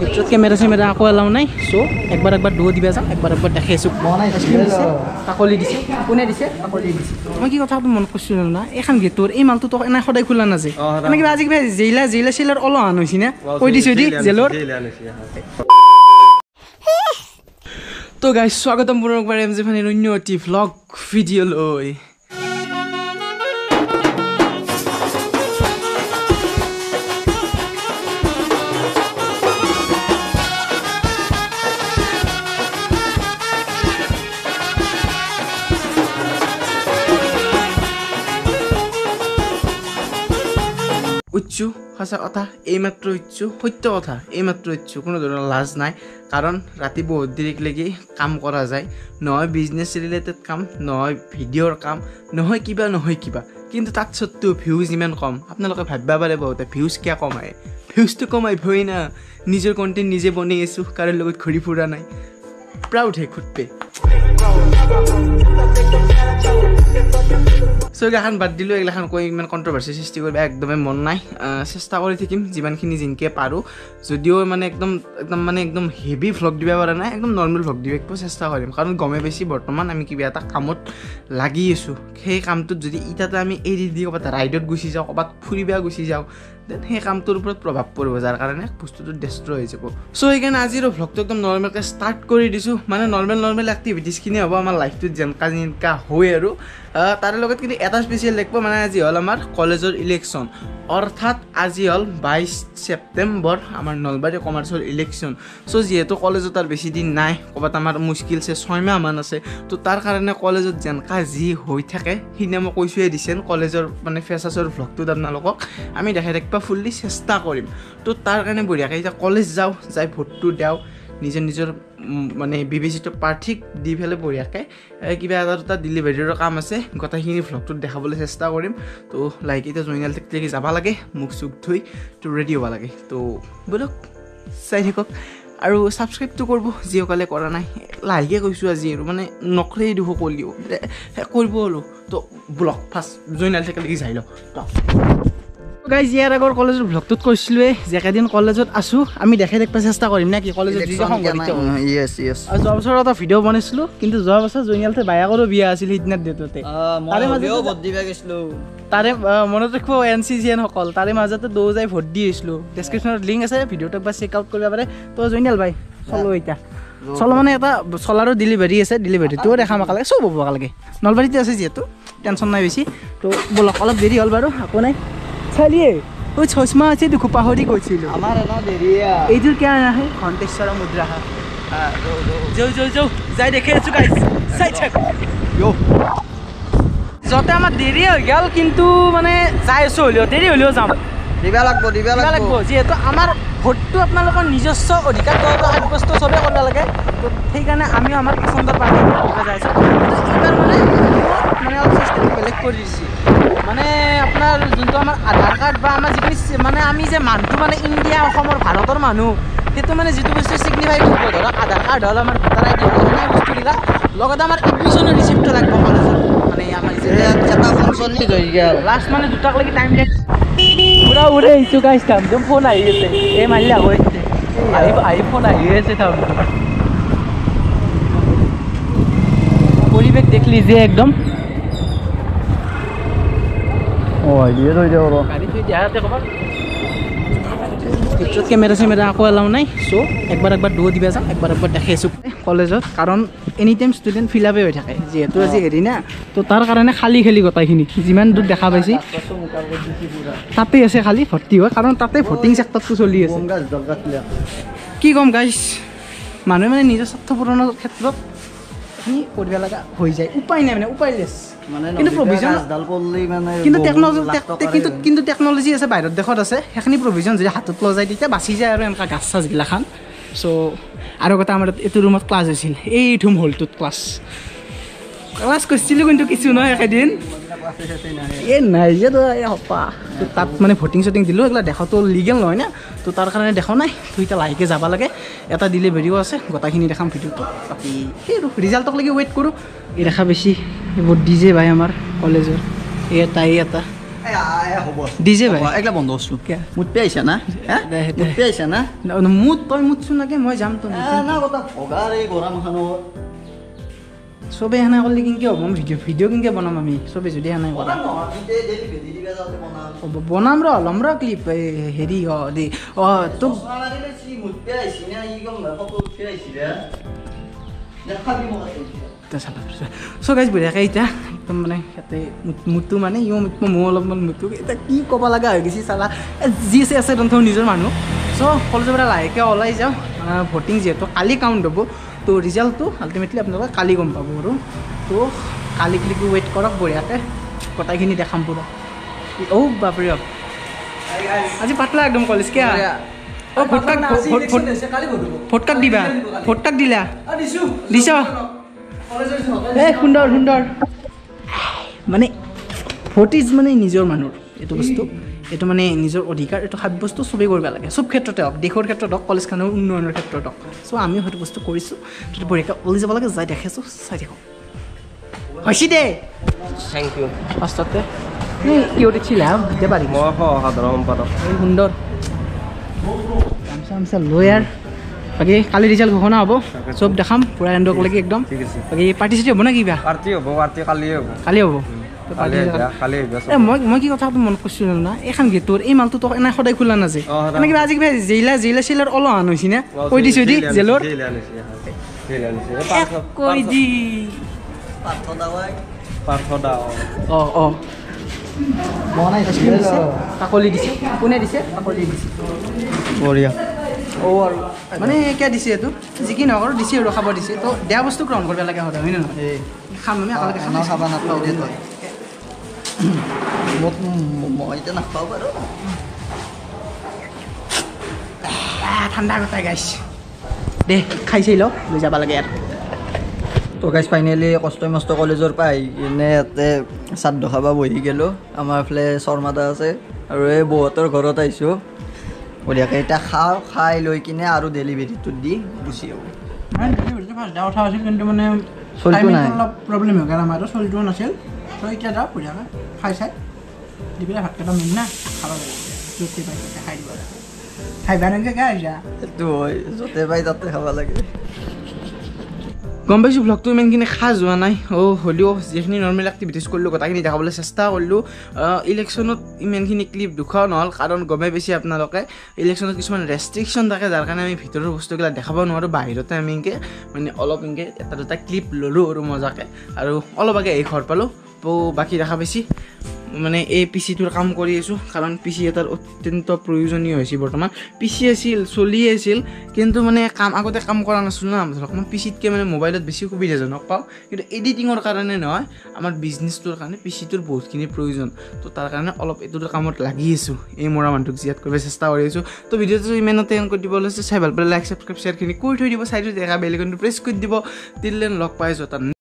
ভিতৰত কেমেৰা চেমেৰা আকৌ এলাও নাই। চ' একবাৰ একবাৰ দৌ দিবা যাওঁ একবাৰ একবাৰ দেখাইছোঁ। কাকলি দিছে। কোনে দিছে? কাকলি দিছে। মই কি কথাটো মনত কৰিছিলোঁ না এইখন গেটৰ এই মালটো তোক এনে সদায় খোলা নাযায়। এনে কিবা আজি কিবা জেইলা জেইলা চিলাৰ অলহান হৈছে না? কৈ দিছোঁ দি জেলৰ। তো গাইজ স্বাগতম পুনৰবাৰ এম জি ফানিৰ অন্য এটি ভ্লগ ভিডিঅ'লৈ উচ্চু সঁচা কথা এইমাত্ৰ উচ্চু সত্য কথা এইমাত্ৰ উচ্চু কোনো ধৰণৰ লাজ নাই। কাৰণ ৰাতি বহুত দেৰিলৈকে কাম কৰা যায়। নহয় বিজনেছ ৰিলেটেড কাম নহয় ভিডিঅ'ৰ কাম নহয় কিবা নহয় কিবা। কিন্তু তাত স্বত্বেও ভিউজ ইমান কম। আপোনালোকে ভাবিব পাৰে বহুতে ভিউজ কিয় কমায়? ভিউজটো কমাইবই না। নিজৰ কণ্টেণ্ট নিজে বনাই আছোঁ কাৰো লগত ঘূৰি ফুৰা নাই। প্ৰাউড হে খুটপে চ' এইগিলাখান বাদ দিলোঁ এইগিলাখান কৈ ইমান কণ্ট্ৰভাৰ্চি সৃষ্টি কৰিব একদমেই মন নাই। চেষ্টা কৰি থাকিম যিমানখিনি যেনেকৈ পাৰোঁ। যদিও মানে একদম একদম মানে একদম হেভি ভ্লগ দিব পৰা নাই একদম নৰ্মেল ভ্লগ দিব চেষ্টা কৰিম। কাৰণ গমে পাইছি বৰ্তমান আমি কিবা এটা কামত লাগি আছোঁ। সেই কামটোত যদি ইটাতে আমি এৰি দি ক'ৰবাত ৰাইডত গুচি যাওঁ ক'ৰবাত ফুৰিব গুচি যাওঁ দেন সেই কামটোৰ ওপৰত প্ৰভাৱ পৰিব যাৰ কাৰণে বস্তুটো ডেষ্ট্ৰয় হৈ যাব। চ' সেইকাৰণে আজিৰ ভ্লগটো একদম নৰ্মেলকৈ ষ্টাৰ্ট কৰি দিছোঁ। মানে নৰ্মেল নৰ্মেল এক্টিভিটিছখিনি হ'ব আমাৰ লাইফটোত যেনেকা যেনেকা হয় আৰু। তাৰে লগত কিন্তু এটা স্পেচিয়েল দেখিব মানে আজি হ'ল আমাৰ কলেজৰ ইলেকশ্যন অৰ্থাৎ আজি হ'ল বাইছ ছেপ্টেম্বৰ আমাৰ নলবাৰী কমাৰ্চৰ ইলেকশ্যন চ' যিহেতু কলেজত আৰু বেছি দিন নাই ক'ৰবাত আমাৰ মুস্কিলছে ছয়মাহমান আছে। তো তাৰ কাৰণে কলেজত যেনেকা যি হৈ থাকে সিদিনা মই কৈছোঁৱে দিছে কলেজৰ মানে ফেচাছৰ ভ্লগটোত আপোনালোকক। আমি দেখাই থাকিব ফুল্লি চেষ্টা কৰিম। তো তাৰ কাৰণে বঢ়িয়াকৈ এতিয়া কলেজ যাওঁ যাই ভোটটো দিওঁ নিজৰ নিজৰ মানে বিবেচিত প্ৰাৰ্থীক দি পেলাই বঢ়িয়াকৈ কিবা এটা দুটা ডেলিভাৰীৰ কাম আছে গোটেইখিনি ভ্লগটোত দেখাবলৈ চেষ্টা কৰিম। তো লাইক এতিয়া জইনাল টেকলৈকে যাব লাগে মুখ চুখ ধুই তো ৰেডি হ'ব লাগে। তো ব'লক চাই থাকক। আৰু ছাবস্ক্ৰাইবটো কৰিব যিসকলে কৰা নাই লাহেকৈ কৈছোঁ আজি আৰু মানে নকৰেই দুখ কৰিলিও। কৰিব হ'লো। তো ব্লক ফাৰ্ষ্ট জইনাল টেকলৈকে যাই লওঁ। গাইজ ইয়াৰ আগৰ কলেজৰ ভ্লগটোত কৈছিলোঁৱে যে একেদিন কলেজত আছোঁ। আমি দেখাই দেখিব চেষ্টা কৰিম নে কি কলেজত আৰু যোৱা বছৰ এটা ভিডিঅ' বনাইছিলোঁ কিন্তু যোৱা বছৰ জয়নিয়ালতে বায়েকৰো বিয়া আছিল সিদিনাৰ ডেটতে তাৰে মনত ৰাখিব এন চি জি এনসকল তাৰে মাজতে দৌ যাই ভোট দি আহিছিলোঁ ডেছক্ৰিপশ্যনত লিংক আছে ভিডিঅ'টো একবাৰ চেক আউট কৰিব পাৰে। তো জয়নিয়াল ভাই চলো এতিয়া। চলো মানে এটা চলাৰো ডেলিভাৰী আছে ডেলিভাৰীটোও দেখাম একেলগে চব হ'ব একেলগে নলবাৰীতে আছে যিহেতু টেনশ্যন নাই বেছি। তো ব'লক অলপ দেৰি হ'ল বাৰু একো নাই। চালিয়ে। ঐ চশমা আছে দেখো পাহৰি গৈছিলোঁ। আমাৰ এইযোৰ কিয় নাহে? ঘণ্টেশ্বৰ মুদ্ৰা। যৌ যৌ যৌ যাই দেখি আছো গাইজ চাই থাক। যতে আমাৰ দেৰি হৈ গ'ল কিন্তু মানে যাই আছো হ'লেও। দেৰি হ'লেও যাম। দিব লাগব দিব লাগিব। যিহেতু আমাৰ ভোটটো আপোনালোকৰ নিজস্ব অধিকাৰ দলটো সাব্যস্ত চবেই কৰিব লাগে। তো সেইকাৰণে আমিও আমাৰ পচন্দৰ পাৰ্টি যাই আছোঁ। এইবাৰ মানে মানে অলপ চিষ্টেম বেলেগ কৰি দিছে। মানে আপোনাৰ যোনটো আমাৰ আধাৰ কাৰ্ড বা আমাৰ যিখিনি মানে আমি যে মানুহটো মানে ইণ্ডিয়া অসমৰ ভাৰতৰ মানুহ সেইটো মানে যিটো বস্তু ছিগনিফাই কৰিব ধৰক আধাৰ কাৰ্ড হ'ল আমাৰ ভোটাৰ আই ডি হ'ল সেই বস্তুবিলাক লগতে আমাৰ এডমিশ্যনৰ ৰিচিপ্টটো লাগিব কলেজত মানে আমাৰ লাষ্ট মানে দুটাকলৈকে টাইম লাগে পুৰা উৰে আহিছোঁ গাইছ তামটো ফোন আহি আছে এই মাৰিলে আকৌ আহি আহি ফোন আহি আছে তামটো পৰিৱেশ দেখলি যে একদম অঁ দিয়ে থৈ দিওঁ ৰ গাড়ী থৈ দিয়া ইয়াতে ক'ৰবাত ভিতৰত কেমেৰা চেমেৰা আকৌ এলাও নাই চ' একবাৰ একবাৰ দৌ দিবা যাওঁ একবাৰ একবাৰ দেখাইছোঁ কলেজত কাৰণ এনি টাইম ষ্টুডেণ্ট ফিল আপেই হৈ থাকে যিহেতু আজি হেৰি না তো তাৰ কাৰণে খালী খালী গোটেইখিনি যিমান দূৰ দেখা পাইছে। তাতে আছে খালী ভৰ্তি হয় কাৰণ তাতে ভোটিং চেক্টৰটো চলি আছে। কি ক'ম গাইছ? মানুহে মানে নিজৰ স্বাৰ্থ পূৰণৰ ক্ষেত্ৰত এইখিনি কৰিব লগা হৈ যায় উপায় নাই মানে উপায়লেছ মানে কিন্তু টেকনলজি কিন্তু। কিন্তু আছে বাহিৰত দেশত আছে। সেইখিনি প্ৰভিজন যদি হাতত লোৱা যায় তেতিয়া বাচি যায় আৰু এনেকুৱা গাছ চাছগিলাখান চ' আৰু কথা আমাৰ এইটো ৰুমত ক্লাছ হৈছিল। এই ৰুম হলটোত ক্লাছ ক্লাছ কৰিছিলোঁ কিন্তু কিছু নহয় একেদিন। এই নাই যে তই হপা। তাত মানে ভটিং চটিং দিলোঁ এইগিলা দেখাটো লিগেল নহয় না। তো তাৰ কাৰণে দেখা নাই তো এতিয়া লাহেকৈ যাব লাগে। এটা ডেলিভাৰীও আছে গোটেইখিনি দেখাম ভিডিঅ'টো। বাকী সেই ৰিজাল্টক লাগি ৱেইট কৰোঁ। এই দেখা বেছি এইবোৰ ডি জে ভাই আমাৰ কলেজৰ। এই এটা এই এটা। ডিজে ভাই একলা বন্ধ কৰছো কিয়? মুঠ পে আহিছা না দে, দে। মুঠ পে আহিছা না মুঠ তই মুঠচোন লাগে মই যাম তো এ, না কথা ভগাৰ এই গৰমখনত চবে সেনে কৰিলে কেনেকৈ হ'ব মই ভিডিঅ' ভিডিঅ' কেনেকৈ বনাম আমি চবে যদি সেনে কৰে বনাম ৰ ল'ম ৰ ক্লিপ হেৰি অঁ দেই অঁ তোক চশমা চি মোক গাইজ বঢ়িয়াকৈ এতিয়া একদম মানে ইয়াতে মুডটো মানে ইও মুঠ মোৰ অলপমান মুডটো এতিয়া কি ক'ব লগা হৈ গৈছে চালা যি আছে আছে তন্থ নিজৰ মানুহ চ' কলেজৰ পৰা লাহেকৈ ওলাই যাওঁ ভোটিং যিহেতু কালি কাউণ্ট হ'ব তো ৰিজাল্টটো আল্টিমেটলি আপোনালোকে কালি গম পাব আৰু তো কালি কালিকে ৱেইট কৰক বঢ়িয়াকৈ গোটাইখিনি দেখাম পুৰা অ' বাপৰে বাপ আজি পাতলা একদম কলেজ কিয় অ' ভোট কাক দিবা ভোট কাক দিলা দিছ এ সুন্দৰ সুন্দৰ। মানে ভোট ইজ মানে নিজৰ মানুহৰ এইটো বস্তু এইটো মানে নিজৰ অধিকাৰ এইটো সাব্যস্ত চবেই কৰিব লাগে। চব ক্ষেত্ৰতে হওক দেশৰ ক্ষেত্ৰত হওক কলেজখনৰ উন্নয়নৰ ক্ষেত্ৰত হওক। চ' আমিও সেইটো বস্তু কৰিছোঁ সেইটো বঢ়িয়াকৈ ওলাই যাব লাগে যাই দেখাইছোঁ চাই থাকক হৈছে দে। থেংক ইউ ফাৰ্ষ্টতে কি পাৰিম মই সম্পাদক। সুন্দৰ। গামচা গামচা লৈ আৰু। বাকী কালি ৰিজাল্ট ঘোষণা হ'ব। চব দেখাম পূৰা এণ্ডকলৈকে একদম। ঠিক আছে। বাকী পাৰ্টি চাৰ্টি হ'ব নে কিবা? পাৰ্টি হ'ব পাৰ্টি হ'ব। কালি হ'ব? কালি এ মই মই কি কথা মনত কৰিছিলোঁ না এইখন গেটৰ এই মালটো তোক এনে সদায় খোলা নাযায়। এনে কিবা আজি কিবা জেইলা জেইলা চিলাৰ অলহান হৈছে নে? কৈ দিছোঁ দি জেলৰ। কৈ দি। অঁ। অঁ কাকলি দিছে। কোনে দিছে? কাকলি দিছে। বঢ়িয়া। অ' আৰু মানে কিয় দিছে এইটো যি কি নহওক আৰু দিছে আৰু খাব দিছে। তো বেয়া বস্তু গ্ৰহণ কৰিব লাগে সদায় হয় নে নহয়? খাম আমি একেলগে খানা খাবা নাপাওঁ মোক মই এতিয়া নাখাওঁ বাৰু। ঠাণ্ডা গোটাই গাইছ দে খাইছে ল লৈ যাব লাগে আৰু তো গাইজ ফাইনেলি কষ্ট মষ্ট কলেজৰ পৰা আহি কিনে ইয়াতে শ্ৰাদ্ধ খাব বহি গ'লোঁ। আমাৰ এইফালে শৰ্মাদা আছে আৰু এই বৌহঁতৰ ঘৰত আহিছোঁ। বঢ়িয়াকৈ এতিয়া খাওঁ খাই লৈ কিনে আৰু ডেলিভাৰীটোত দি গুচি আহোঁ। কথা আছিল কিন্তু মানে চলিটো নাই। অলপ প্ৰব্লেম হৈ গ'ল আমাৰ চলিটোও নাছিল। তো এতিয়া যাওঁ বঢ়িয়াকৈ খাই চাই। দি পেলাই ভাতকেইটা মেইন না খাব লাগে য'তে পাই ত'তে খাই দিব লাগে। খাই বেয়া নালাগে য'তে পাই তাতে খাব লাগে। গম পাইছোঁ ভ্লগটো ইমানখিনি খাজ হোৱা নাই। অ' হ'লেও যিখিনি নৰ্মেল এক্টিভিটিজ কৰিলোঁ গোটেইখিনি দেখাবলৈ চেষ্টা কৰিলোঁ। ইলেকশ্যনত ইমানখিনি ক্লিপ দুখাও নহ'ল কাৰণ গমেই পাইছে আপোনালোকে ইলেকশ্যনত কিছুমান ৰেষ্ট্ৰিকশ্যন থাকে যাৰ কাৰণে আমি ভিতৰৰ বস্তুবিলাক দেখাব নোৱাৰোঁ বাহিৰতে আমি এনেকৈ মানে অলপ এনেকৈ এটা দুটা ক্লিপ ল'লোঁ আৰু মজাকৈ। আৰু অলপ আগে এই ঘৰ পালোঁ বাকী দেখা পাইছে। মানে এই পি চিটোৰ কাম কৰি আছোঁ কাৰণ পি চি এটাৰ অত্যন্ত প্ৰয়োজনীয় হৈছে বৰ্তমান। পি চি আছিল চলি আছিল কিন্তু মানে কাম আগতে কাম কৰা নাছিলোঁ না। ধৰক মই পি চিতকৈ মানে মোবাইলত বেছি সুবিধাজনক পাওঁ। কিন্তু এডিটিঙৰ কাৰণে নহয় আমাৰ বিজনেছটোৰ কাৰণে পি চিটোৰ বহুতখিনি প্ৰয়োজন। তো তাৰ কাৰণে অলপ এইটোৰ কামত লাগি আছোঁ এই মৰা মানুহটোক জিয়াত কৰিব চেষ্টা কৰি আছোঁ। তো ভিডিঅ'টো ইমানতে এন কৰি দিব লৈছে চাই ভাল পালে লাইক ছাবস্ক্ৰাইব শ্বেয়াৰখিনি কৰি থৈ দিব। চাইডত দেখা বেলেগনটো প্ৰেছ কৰি দিব। দিলে লগ পাই তাৰ